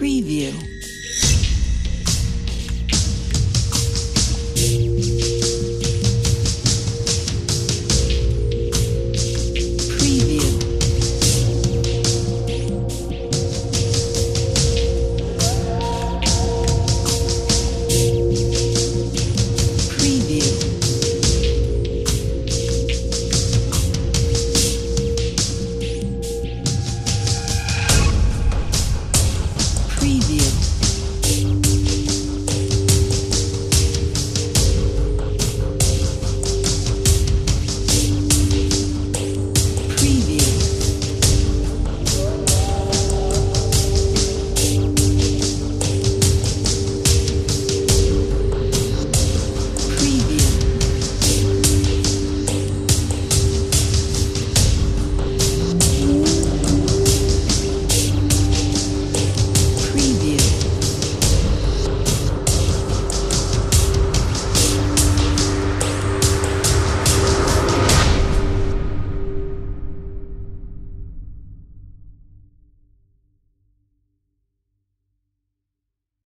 preview. Preview.